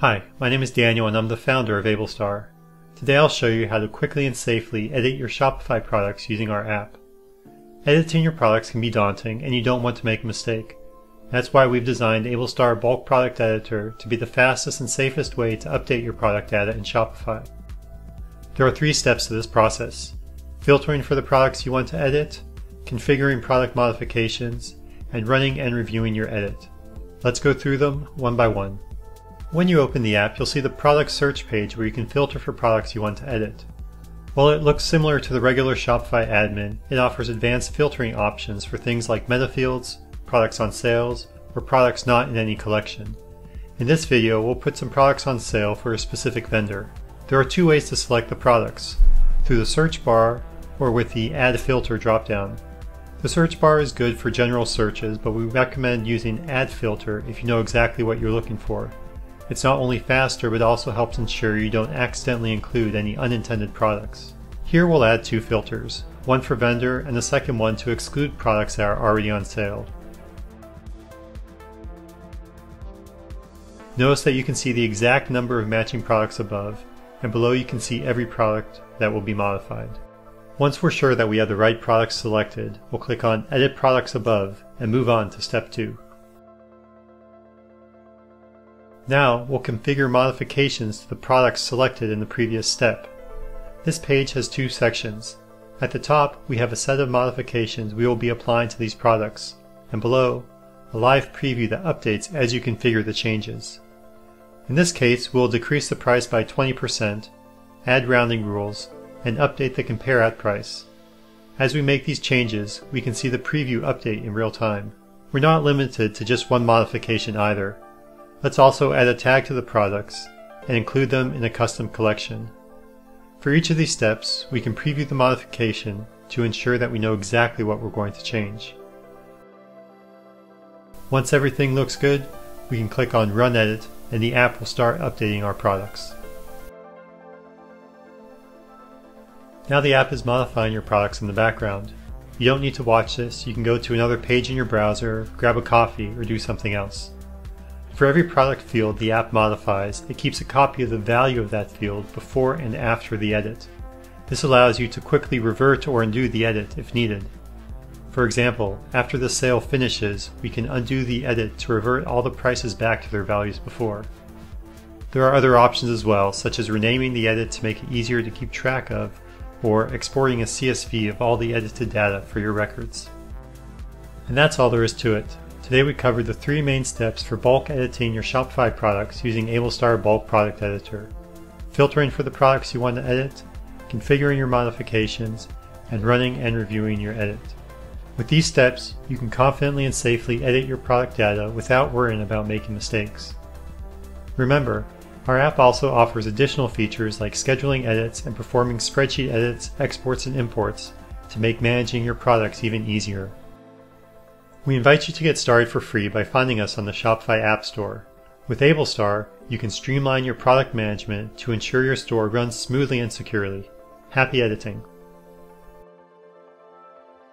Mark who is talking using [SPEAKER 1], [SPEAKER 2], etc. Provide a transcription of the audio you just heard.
[SPEAKER 1] Hi, my name is Daniel and I'm the founder of Ablestar. Today I'll show you how to quickly and safely edit your Shopify products using our app. Editing your products can be daunting and you don't want to make a mistake. That's why we've designed Ablestar Bulk Product Editor to be the fastest and safest way to update your product data in Shopify. There are three steps to this process. Filtering for the products you want to edit, configuring product modifications, and running and reviewing your edit. Let's go through them one by one. When you open the app, you'll see the product search page where you can filter for products you want to edit. While it looks similar to the regular Shopify admin, it offers advanced filtering options for things like meta fields, products on sales, or products not in any collection. In this video, we'll put some products on sale for a specific vendor. There are two ways to select the products, through the search bar or with the Add Filter dropdown. The search bar is good for general searches, but we recommend using Add Filter if you know exactly what you're looking for. It's not only faster, but also helps ensure you don't accidentally include any unintended products. Here we'll add two filters, one for vendor and the second one to exclude products that are already on sale. Notice that you can see the exact number of matching products above, and below you can see every product that will be modified. Once we're sure that we have the right products selected, we'll click on Edit Products above and move on to step 2. Now we'll configure modifications to the products selected in the previous step. This page has two sections. At the top, we have a set of modifications we will be applying to these products, and below, a live preview that updates as you configure the changes. In this case, we'll decrease the price by 20%, add rounding rules, and update the compare at price. As we make these changes, we can see the preview update in real time. We're not limited to just one modification either. Let's also add a tag to the products and include them in a custom collection. For each of these steps, we can preview the modification to ensure that we know exactly what we're going to change. Once everything looks good, we can click on Run Edit and the app will start updating our products. Now the app is modifying your products in the background. You don't need to watch this, you can go to another page in your browser, grab a coffee, or do something else. For every product field the app modifies, it keeps a copy of the value of that field before and after the edit. This allows you to quickly revert or undo the edit if needed. For example, after the sale finishes, we can undo the edit to revert all the prices back to their values before. There are other options as well, such as renaming the edit to make it easier to keep track of or exporting a CSV of all the edited data for your records. And that's all there is to it. Today we covered the three main steps for bulk editing your Shopify products using Ablestar Bulk Product Editor. Filtering for the products you want to edit, configuring your modifications, and running and reviewing your edit. With these steps, you can confidently and safely edit your product data without worrying about making mistakes. Remember, our app also offers additional features like scheduling edits and performing spreadsheet edits, exports, and imports to make managing your products even easier. We invite you to get started for free by finding us on the Shopify App Store. With Ablestar, you can streamline your product management to ensure your store runs smoothly and securely. Happy editing!